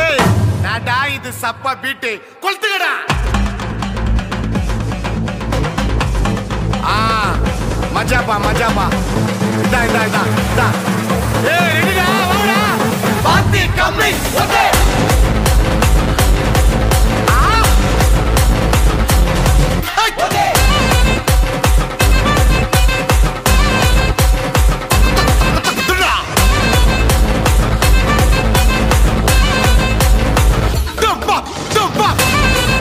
ஏய் நாடா இது சப்பா பீட்டு. கொளுத்துக்கடா. ஆ மஜாபா மஜாப்பா. இதா இதா இதா இதா Dump up!